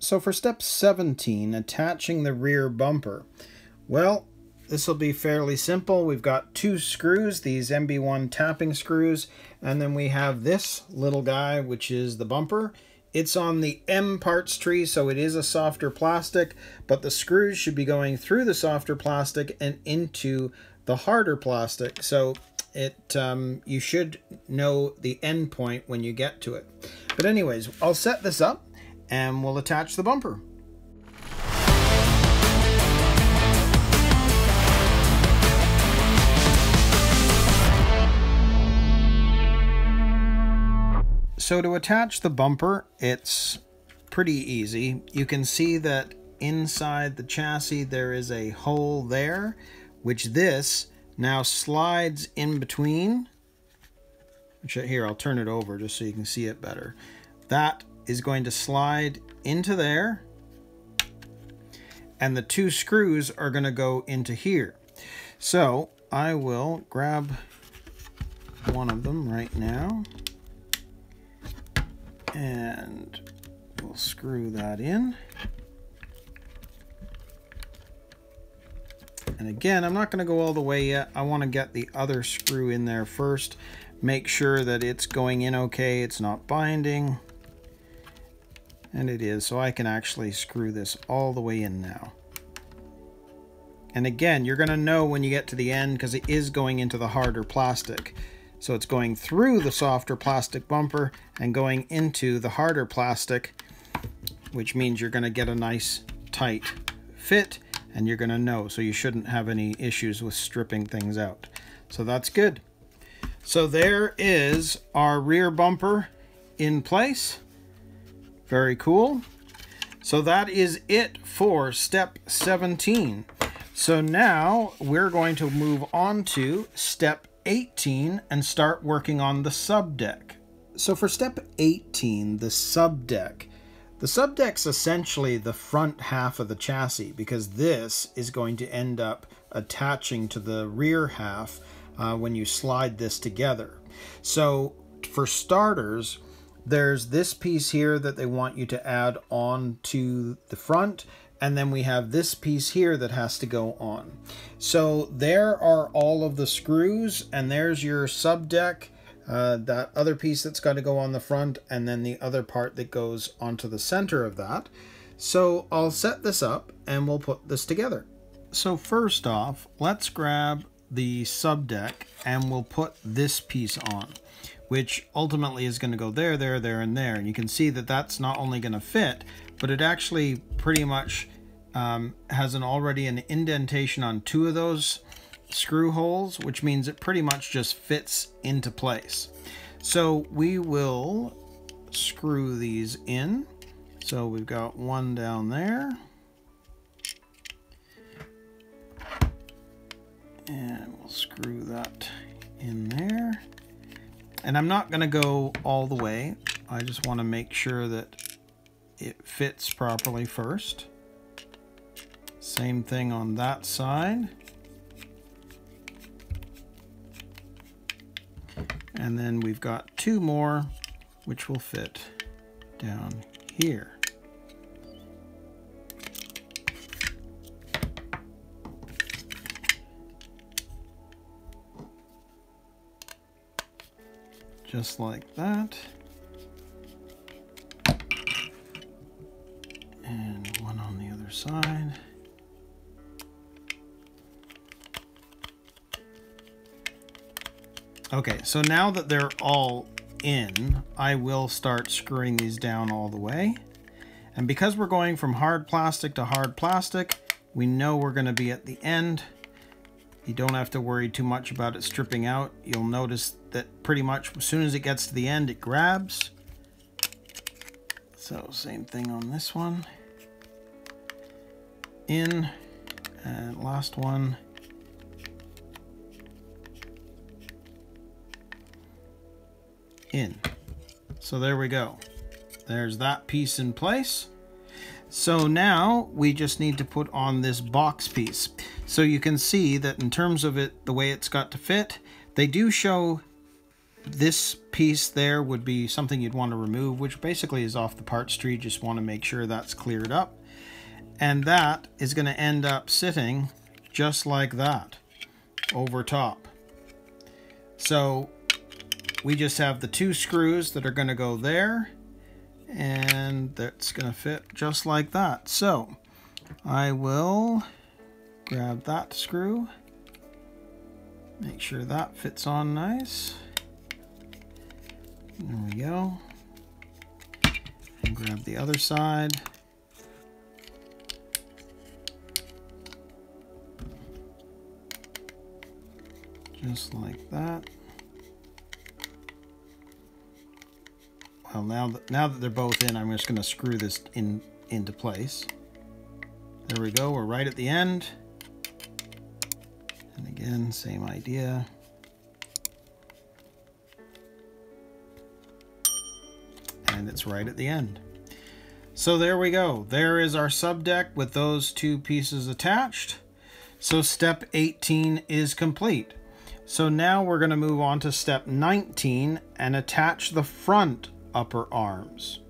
So for step 17, attaching the rear bumper. Well, this will be fairly simple. We've got two screws, these MB1 tapping screws, and then we have this little guy, which is the bumper. It's on the M parts tree, so it is a softer plastic, but the screws should be going through the softer plastic and into the harder plastic. So it um, you should know the end point when you get to it. But anyways, I'll set this up and we'll attach the bumper. So to attach the bumper, it's pretty easy. You can see that inside the chassis there is a hole there, which this now slides in between. Which here, I'll turn it over just so you can see it better. That is going to slide into there and the two screws are going to go into here. So I will grab one of them right now and we'll screw that in. And again, I'm not going to go all the way yet. I want to get the other screw in there first. Make sure that it's going in okay. It's not binding. And it is, so I can actually screw this all the way in now. And again, you're going to know when you get to the end because it is going into the harder plastic. So it's going through the softer plastic bumper and going into the harder plastic, which means you're going to get a nice tight fit and you're going to know. So you shouldn't have any issues with stripping things out. So that's good. So there is our rear bumper in place. Very cool. So that is it for step 17. So now we're going to move on to step 18 and start working on the subdeck. So for step 18, the subdeck, the subdeck's essentially the front half of the chassis because this is going to end up attaching to the rear half uh, when you slide this together. So for starters, there's this piece here that they want you to add on to the front and then we have this piece here that has to go on. So there are all of the screws and there's your sub deck, uh, that other piece that's got to go on the front and then the other part that goes onto the center of that. So I'll set this up and we'll put this together. So first off, let's grab the sub deck and we'll put this piece on which ultimately is going to go there, there, there, and there. And you can see that that's not only going to fit, but it actually pretty much um, has an already an indentation on two of those screw holes, which means it pretty much just fits into place. So we will screw these in. So we've got one down there. And we'll screw that in there. And I'm not going to go all the way. I just want to make sure that it fits properly first. Same thing on that side. And then we've got two more, which will fit down here. Just like that. And one on the other side. Okay, so now that they're all in, I will start screwing these down all the way. And because we're going from hard plastic to hard plastic, we know we're going to be at the end. You don't have to worry too much about it stripping out. You'll notice that pretty much as soon as it gets to the end, it grabs. So same thing on this one. In, and last one. In. So there we go. There's that piece in place. So now we just need to put on this box piece. So you can see that in terms of it, the way it's got to fit, they do show this piece there would be something you'd want to remove, which basically is off the parts tree. Just want to make sure that's cleared up. And that is going to end up sitting just like that over top. So we just have the two screws that are going to go there and that's going to fit just like that. So I will grab that screw, make sure that fits on nice. There we go. And grab the other side. Just like that. Well, now that, now that they're both in, I'm just going to screw this in into place. There we go, we're right at the end. And again, same idea. And it's right at the end. So there we go. There is our sub deck with those two pieces attached. So step 18 is complete. So now we're going to move on to step 19 and attach the front upper arms.